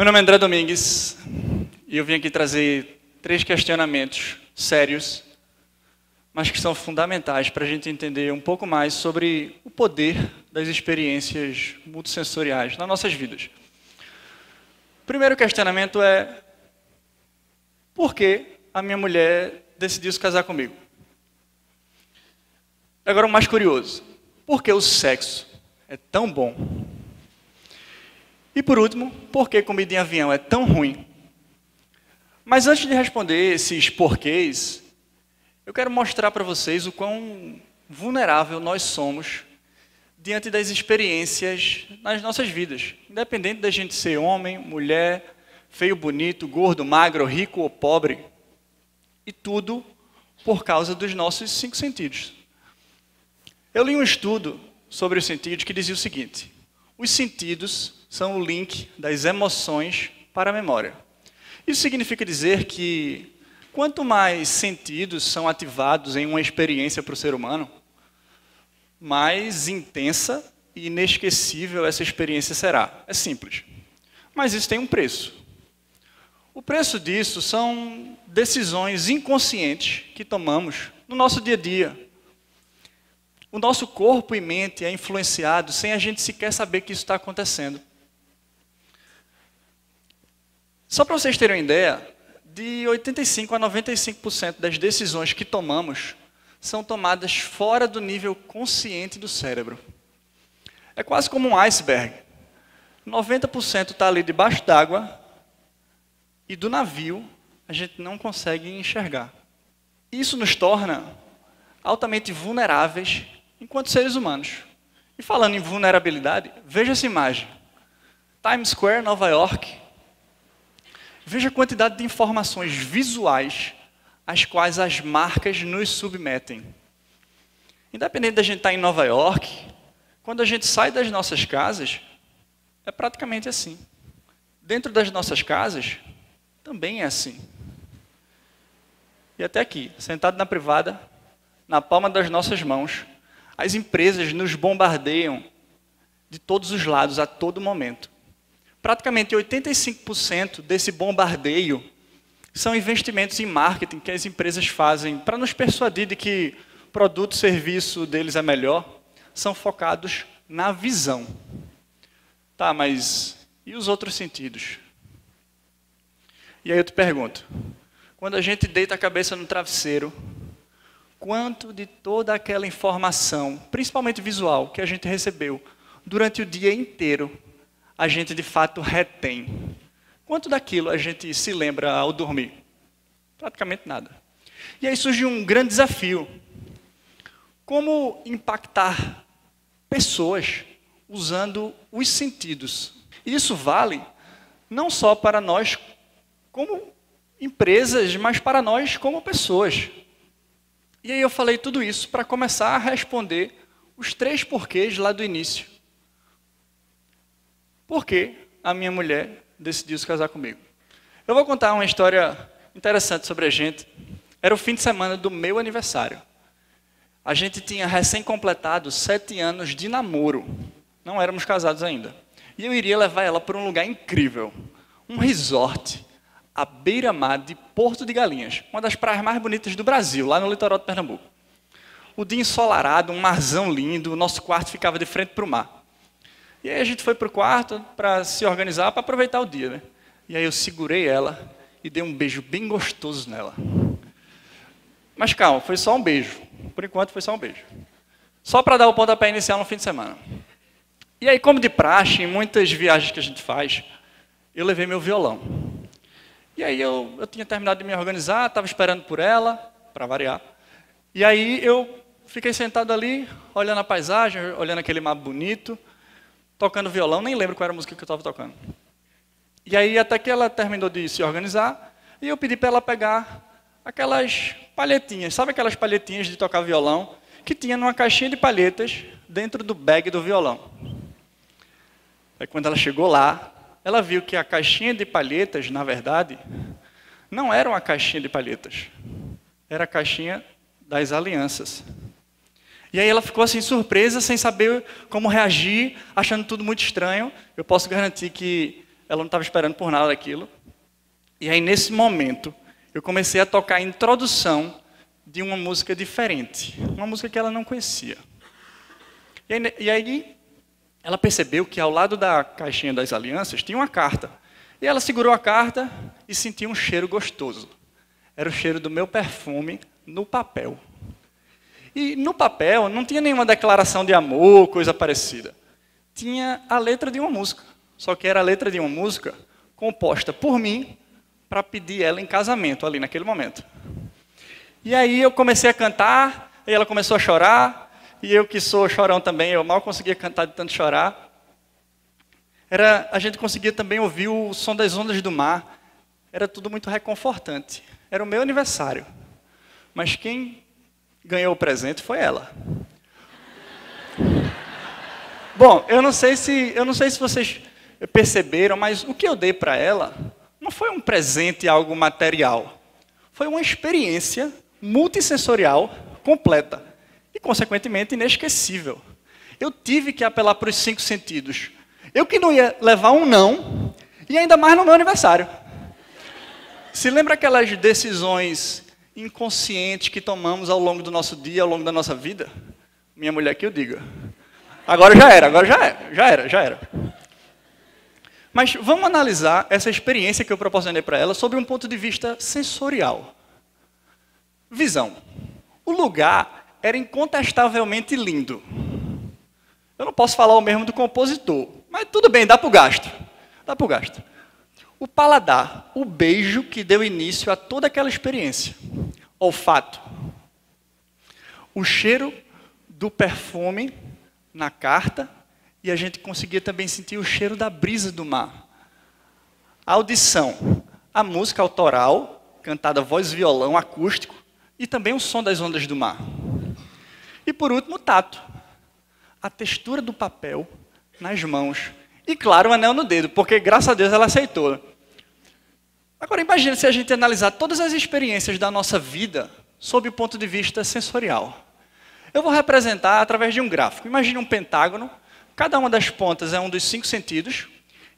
Meu nome é André Domingues e eu vim aqui trazer três questionamentos sérios, mas que são fundamentais para a gente entender um pouco mais sobre o poder das experiências multissensoriais nas nossas vidas. O primeiro questionamento é: por que a minha mulher decidiu se casar comigo? Agora, o mais curioso: por que o sexo é tão bom? E por último, por que comida em avião é tão ruim? Mas antes de responder esses porquês, eu quero mostrar para vocês o quão vulnerável nós somos diante das experiências nas nossas vidas, independente da gente ser homem, mulher, feio, bonito, gordo, magro, rico ou pobre, e tudo por causa dos nossos cinco sentidos. Eu li um estudo sobre os sentidos que dizia o seguinte: os sentidos são o link das emoções para a memória. Isso significa dizer que quanto mais sentidos são ativados em uma experiência para o ser humano, mais intensa e inesquecível essa experiência será. É simples. Mas isso tem um preço. O preço disso são decisões inconscientes que tomamos no nosso dia a dia. O nosso corpo e mente é influenciado sem a gente sequer saber que isso está acontecendo. Só para vocês terem uma ideia, de 85 a 95% das decisões que tomamos são tomadas fora do nível consciente do cérebro. É quase como um iceberg. 90% está ali debaixo d'água e do navio a gente não consegue enxergar. Isso nos torna altamente vulneráveis enquanto seres humanos. E falando em vulnerabilidade, veja essa imagem. Times Square, Nova York, Veja a quantidade de informações visuais às quais as marcas nos submetem. Independente da gente estar em Nova York, quando a gente sai das nossas casas, é praticamente assim. Dentro das nossas casas, também é assim. E até aqui, sentado na privada, na palma das nossas mãos, as empresas nos bombardeiam de todos os lados a todo momento. Praticamente 85% desse bombardeio são investimentos em marketing que as empresas fazem para nos persuadir de que produto, serviço deles é melhor, são focados na visão. Tá, mas e os outros sentidos? E aí eu te pergunto, quando a gente deita a cabeça no travesseiro, quanto de toda aquela informação, principalmente visual, que a gente recebeu durante o dia inteiro, a gente de fato retém? Quanto daquilo a gente se lembra ao dormir? Praticamente nada. E aí surge um grande desafio. Como impactar pessoas usando os sentidos? Isso vale não só para nós como empresas, mas para nós como pessoas. E aí eu falei tudo isso para começar a responder os três porquês lá do início. Por que a minha mulher decidiu se casar comigo? Eu vou contar uma história interessante sobre a gente. Era o fim de semana do meu aniversário. A gente tinha recém-completado sete anos de namoro. Não éramos casados ainda. E eu iria levar ela para um lugar incrível. Um resort à beira-mar de Porto de Galinhas. Uma das praias mais bonitas do Brasil, lá no litoral de Pernambuco. O dia ensolarado, um marzão lindo, o nosso quarto ficava de frente para o mar. E aí a gente foi para o quarto para se organizar, para aproveitar o dia. Né? E aí eu segurei ela e dei um beijo bem gostoso nela. Mas calma, foi só um beijo. Por enquanto foi só um beijo. Só para dar o pontapé inicial no fim de semana. E aí, como de praxe, em muitas viagens que a gente faz, eu levei meu violão. E aí eu, eu tinha terminado de me organizar, estava esperando por ela, para variar. E aí eu fiquei sentado ali, olhando a paisagem, olhando aquele mar bonito tocando violão, nem lembro qual era a música que eu estava tocando. E aí, até que ela terminou de se organizar, e eu pedi para ela pegar aquelas palhetinhas, sabe aquelas palhetinhas de tocar violão, que tinha numa caixinha de palhetas dentro do bag do violão. Aí, quando ela chegou lá, ela viu que a caixinha de palhetas, na verdade, não era uma caixinha de palhetas, era a caixinha das alianças. E aí ela ficou assim surpresa, sem saber como reagir, achando tudo muito estranho. Eu posso garantir que ela não estava esperando por nada daquilo. E aí, nesse momento, eu comecei a tocar a introdução de uma música diferente, uma música que ela não conhecia. E aí, e aí, ela percebeu que ao lado da caixinha das alianças tinha uma carta. E ela segurou a carta e sentiu um cheiro gostoso. Era o cheiro do meu perfume no papel. E no papel não tinha nenhuma declaração de amor, coisa parecida. Tinha a letra de uma música. Só que era a letra de uma música composta por mim para pedir ela em casamento ali naquele momento. E aí eu comecei a cantar, e ela começou a chorar, e eu que sou chorão também, eu mal conseguia cantar de tanto chorar. Era, a gente conseguia também ouvir o som das ondas do mar. Era tudo muito reconfortante. Era o meu aniversário. Mas quem ganhou o presente foi ela. Bom, eu não sei se eu não sei se vocês perceberam, mas o que eu dei para ela não foi um presente, algo material. Foi uma experiência multissensorial completa e, consequentemente, inesquecível. Eu tive que apelar para os cinco sentidos. Eu que não ia levar um não, e ainda mais no meu aniversário. Se lembra aquelas decisões inconscientes que tomamos ao longo do nosso dia, ao longo da nossa vida? Minha mulher que eu diga. Agora já era, agora já era, já era, já era. Mas vamos analisar essa experiência que eu proporcionei para ela sobre um ponto de vista sensorial. Visão. O lugar era incontestavelmente lindo. Eu não posso falar o mesmo do compositor, mas tudo bem, dá para o gasto. Dá para o gasto. O paladar, o beijo que deu início a toda aquela experiência. Olfato. O cheiro do perfume na carta e a gente conseguia também sentir o cheiro da brisa do mar. A audição, a música autoral, cantada voz violão acústico, e também o som das ondas do mar. E por último, o tato. A textura do papel nas mãos. E claro, o anel no dedo, porque graças a Deus ela aceitou. Agora imagine se a gente analisar todas as experiências da nossa vida sob o ponto de vista sensorial. Eu vou representar através de um gráfico. Imagine um pentágono Cada uma das pontas é um dos cinco sentidos,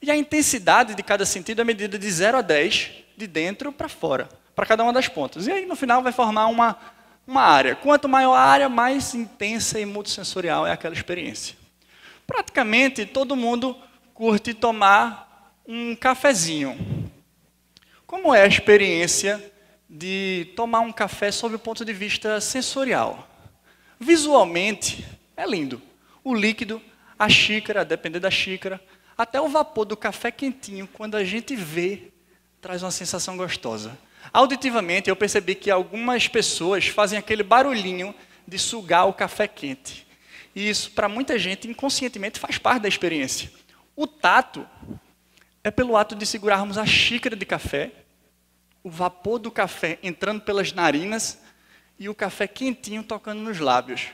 e a intensidade de cada sentido é medida de 0 a 10, de dentro para fora, para cada uma das pontas. E aí, no final, vai formar uma, uma área. Quanto maior a área, mais intensa e multissensorial é aquela experiência. Praticamente todo mundo curte tomar um cafezinho. Como é a experiência de tomar um café sob o ponto de vista sensorial? Visualmente, é lindo. O líquido a xícara, depender da xícara, até o vapor do café quentinho, quando a gente vê, traz uma sensação gostosa. Auditivamente, eu percebi que algumas pessoas fazem aquele barulhinho de sugar o café quente. E isso, para muita gente, inconscientemente faz parte da experiência. O tato é pelo ato de segurarmos a xícara de café, o vapor do café entrando pelas narinas e o café quentinho tocando nos lábios.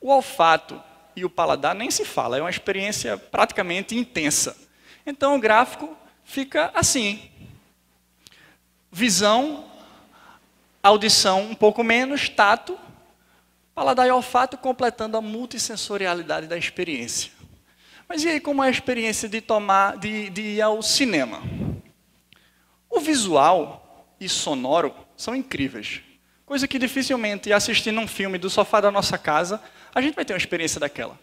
O olfato e o paladar nem se fala, é uma experiência praticamente intensa. Então o gráfico fica assim: visão, audição um pouco menos, tato, paladar e olfato completando a multissensorialidade da experiência. Mas e aí como é a experiência de tomar, de, de ir ao cinema? O visual e sonoro são incríveis. Coisa que dificilmente assistindo um filme do sofá da nossa casa a gente vai ter uma experiência daquela.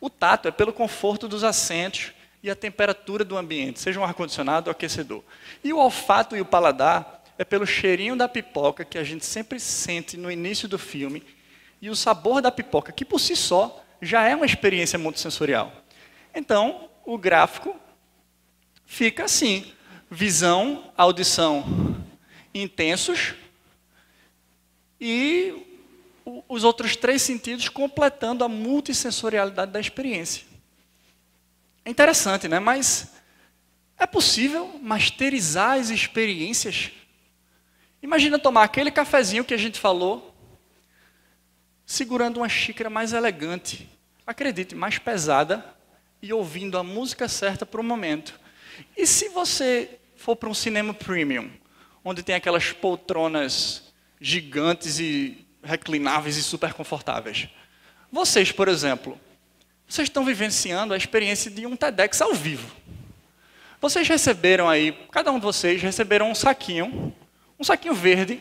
O tato é pelo conforto dos assentos e a temperatura do ambiente, seja um ar-condicionado ou aquecedor. E o olfato e o paladar é pelo cheirinho da pipoca que a gente sempre sente no início do filme e o sabor da pipoca, que por si só já é uma experiência multissensorial. Então, o gráfico fica assim: visão, audição intensos e os outros três sentidos completando a multissensorialidade da experiência. É interessante, né? Mas é possível masterizar as experiências? Imagina tomar aquele cafezinho que a gente falou, segurando uma xícara mais elegante, acredite, mais pesada, e ouvindo a música certa para o momento. E se você for para um cinema premium, onde tem aquelas poltronas gigantes e reclináveis e super confortáveis. Vocês, por exemplo, vocês estão vivenciando a experiência de um TEDx ao vivo. Vocês receberam aí, cada um de vocês receberam um saquinho, um saquinho verde,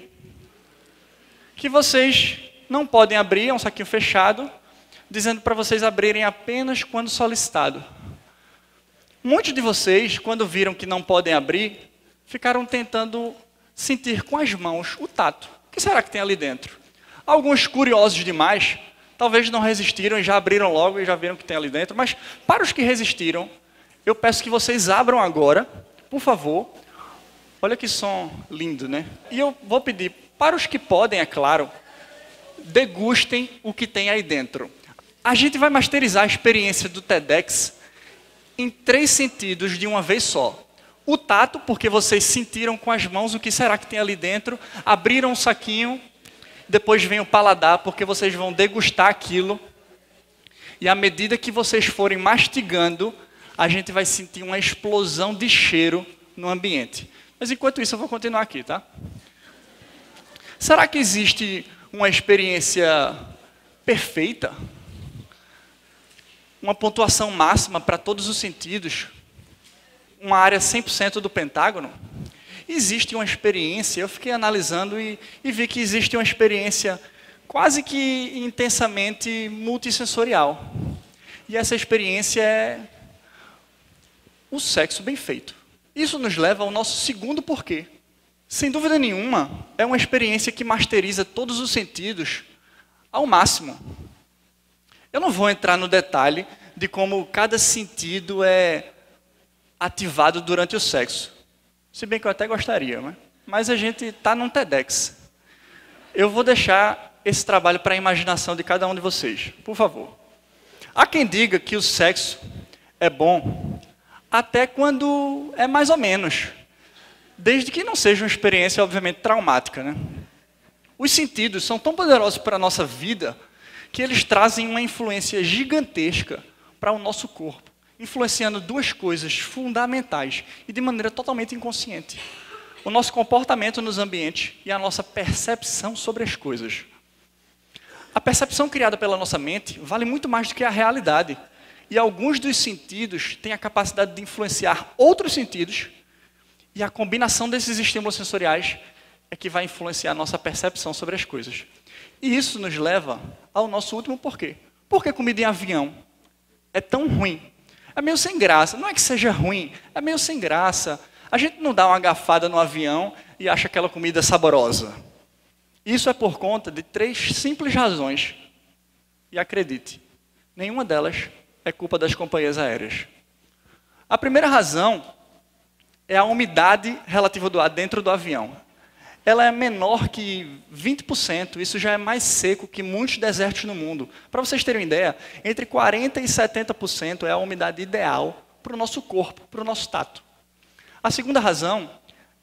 que vocês não podem abrir, é um saquinho fechado, dizendo para vocês abrirem apenas quando solicitado. Muitos de vocês, quando viram que não podem abrir, ficaram tentando sentir com as mãos o tato. O que será que tem ali dentro? Alguns curiosos demais, talvez não resistiram e já abriram logo e já viram o que tem ali dentro, mas para os que resistiram, eu peço que vocês abram agora, por favor. Olha que som lindo, né? E eu vou pedir para os que podem, é claro, degustem o que tem aí dentro. A gente vai masterizar a experiência do TEDx em três sentidos de uma vez só. O tato, porque vocês sentiram com as mãos o que será que tem ali dentro, abriram um saquinho, depois vem o paladar, porque vocês vão degustar aquilo. E à medida que vocês forem mastigando, a gente vai sentir uma explosão de cheiro no ambiente. Mas enquanto isso, eu vou continuar aqui, tá? Será que existe uma experiência perfeita? Uma pontuação máxima para todos os sentidos? Uma área 100% do pentágono? Existe uma experiência, eu fiquei analisando e, e vi que existe uma experiência quase que intensamente multissensorial. E essa experiência é o sexo bem feito. Isso nos leva ao nosso segundo porquê. Sem dúvida nenhuma, é uma experiência que masteriza todos os sentidos ao máximo. Eu não vou entrar no detalhe de como cada sentido é ativado durante o sexo. Se bem que eu até gostaria, né? mas a gente está num TEDx. Eu vou deixar esse trabalho para a imaginação de cada um de vocês, por favor. Há quem diga que o sexo é bom até quando é mais ou menos. Desde que não seja uma experiência, obviamente, traumática. Né? Os sentidos são tão poderosos para a nossa vida que eles trazem uma influência gigantesca para o nosso corpo, influenciando duas coisas fundamentais e de maneira totalmente inconsciente: o nosso comportamento nos ambientes e a nossa percepção sobre as coisas. A percepção criada pela nossa mente vale muito mais do que a realidade. E alguns dos sentidos têm a capacidade de influenciar outros sentidos, e a combinação desses estímulos sensoriais é que vai influenciar a nossa percepção sobre as coisas. E isso nos leva ao nosso último porquê. Por que comida em avião é tão ruim? É meio sem graça. Não é que seja ruim, é meio sem graça. A gente não dá uma agafada no avião e acha aquela comida saborosa. Isso é por conta de três simples razões. E acredite, nenhuma delas é culpa das companhias aéreas. A primeira razão é a umidade relativa do ar dentro do avião. Ela é menor que 20%, isso já é mais seco que muitos desertos no mundo. Para vocês terem uma ideia, entre 40% e 70% é a umidade ideal para o nosso corpo, para o nosso tato. A segunda razão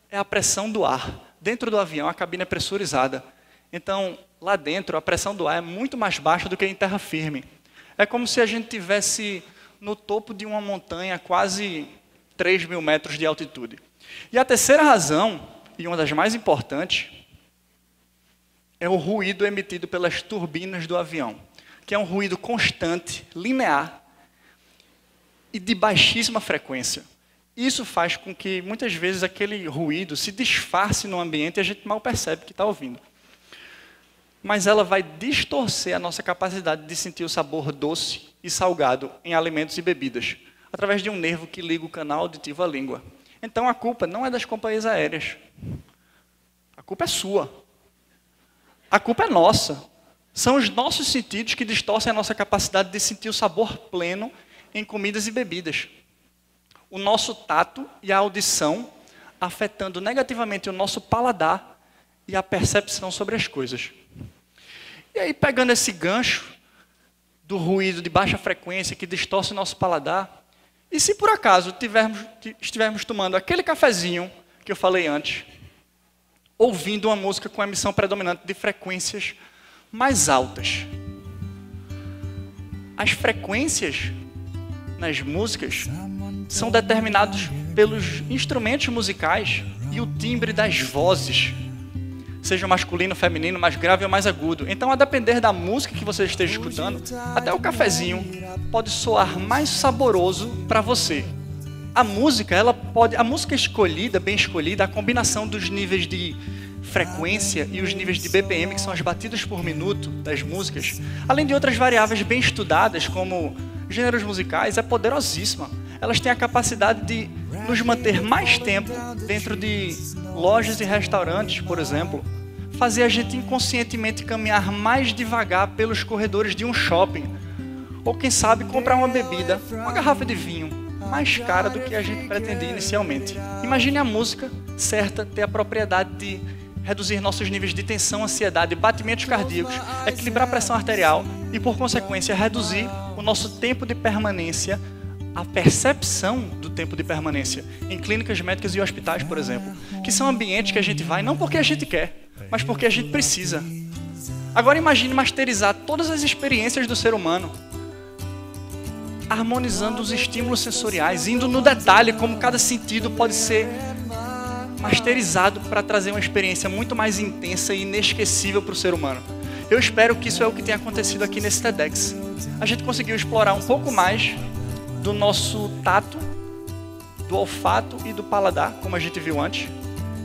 é a pressão do ar. Dentro do avião, a cabine é pressurizada. Então, lá dentro, a pressão do ar é muito mais baixa do que em terra firme. É como se a gente tivesse no topo de uma montanha, quase 3 mil metros de altitude. E a terceira razão, e uma das mais importantes, é o ruído emitido pelas turbinas do avião, que é um ruído constante, linear e de baixíssima frequência. Isso faz com que muitas vezes aquele ruído se disfarce no ambiente e a gente mal percebe que está ouvindo mas ela vai distorcer a nossa capacidade de sentir o sabor doce e salgado em alimentos e bebidas, através de um nervo que liga o canal auditivo à língua. Então a culpa não é das companhias aéreas. A culpa é sua. A culpa é nossa. São os nossos sentidos que distorcem a nossa capacidade de sentir o sabor pleno em comidas e bebidas. O nosso tato e a audição afetando negativamente o nosso paladar e a percepção sobre as coisas. E aí, pegando esse gancho do ruído de baixa frequência que distorce o nosso paladar, e se por acaso tivermos, estivermos tomando aquele cafezinho que eu falei antes, ouvindo uma música com emissão predominante de frequências mais altas. As frequências nas músicas são determinados pelos instrumentos musicais e o timbre das vozes seja masculino, feminino, mais grave ou mais agudo. Então, a depender da música que você esteja escutando, até o cafezinho pode soar mais saboroso para você. a música, ela pode, a música escolhida, bem escolhida, a combinação dos níveis de frequência e os níveis de BPM, que são as batidas por minuto das músicas, além de outras variáveis bem estudadas, como gêneros musicais, é poderosíssima. Elas têm a capacidade de nos manter mais tempo dentro de lojas e restaurantes, por exemplo, fazer a gente inconscientemente caminhar mais devagar pelos corredores de um shopping, ou quem sabe comprar uma bebida, uma garrafa de vinho, mais cara do que a gente pretendia inicialmente. Imagine a música certa ter a propriedade de reduzir nossos níveis de tensão, ansiedade, batimentos cardíacos, equilibrar a pressão arterial e, por consequência, reduzir o nosso tempo de permanência, a percepção do tempo de permanência em clínicas médicas e hospitais, por exemplo, que são ambientes que a gente vai não porque a gente quer, mas porque a gente precisa. Agora imagine masterizar todas as experiências do ser humano, harmonizando os estímulos sensoriais, indo no detalhe como cada sentido pode ser masterizado para trazer uma experiência muito mais intensa e inesquecível para o ser humano. Eu espero que isso é o que tem acontecido aqui nesse TEDx. A gente conseguiu explorar um pouco mais do nosso tato, do olfato e do paladar, como a gente viu antes.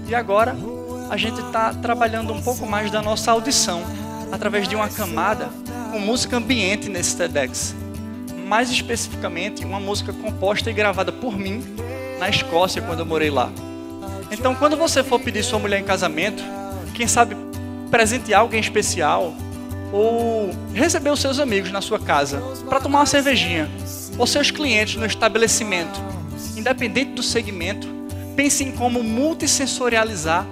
E agora a gente está trabalhando um pouco mais da nossa audição, através de uma camada com música ambiente nesse TEDx. Mais especificamente, uma música composta e gravada por mim na Escócia, quando eu morei lá. Então, quando você for pedir sua mulher em casamento, quem sabe presentear alguém especial ou receber os seus amigos na sua casa para tomar uma cervejinha, ou seus clientes no estabelecimento, independente do segmento, pense em como multissensorializar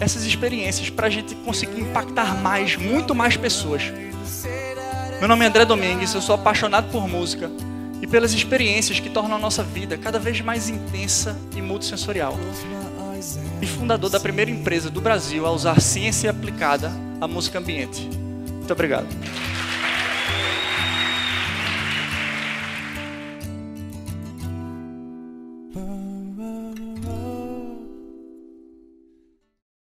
essas experiências para a gente conseguir impactar mais, muito mais pessoas. Meu nome é André Domingues, eu sou apaixonado por música e pelas experiências que tornam a nossa vida cada vez mais intensa e multissensorial e fundador da primeira empresa do Brasil a usar ciência aplicada à música ambiente. Muito obrigado.